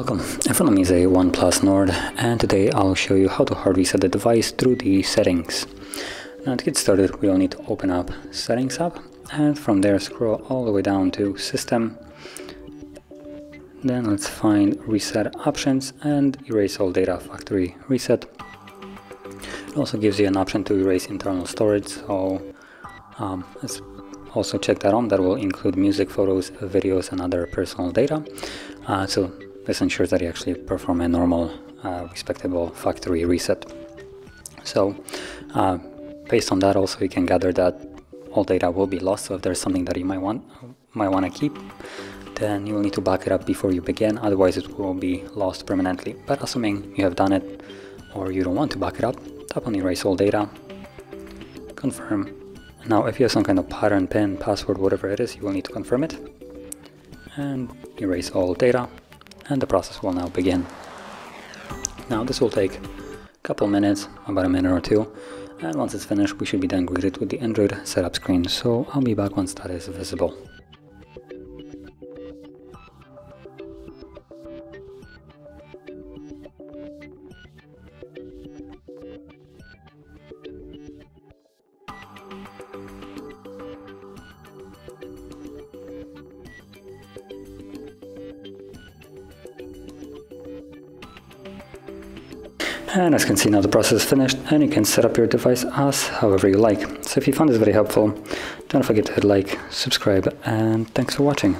Welcome, in front of me is a OnePlus Nord and today I'll show you how to hard reset the device through the settings. Now to get started we'll need to open up settings app and from there scroll all the way down to system. Then let's find reset options and erase all data factory reset. It also gives you an option to erase internal storage so um, let's also check that on. That will include music, photos, videos and other personal data. Uh, so this ensures that you actually perform a normal, uh, respectable factory reset. So uh, based on that also you can gather that all data will be lost. So if there's something that you might want, might want to keep, then you will need to back it up before you begin. Otherwise it will be lost permanently. But assuming you have done it or you don't want to back it up, tap on erase all data, confirm. Now if you have some kind of pattern, pin, password, whatever it is, you will need to confirm it and erase all data and the process will now begin. Now this will take a couple minutes, about a minute or two, and once it's finished we should be then greeted with the Android setup screen, so I'll be back once that is visible. And as you can see now the process is finished and you can set up your device as however you like. So if you found this very helpful, don't forget to hit like, subscribe and thanks for watching.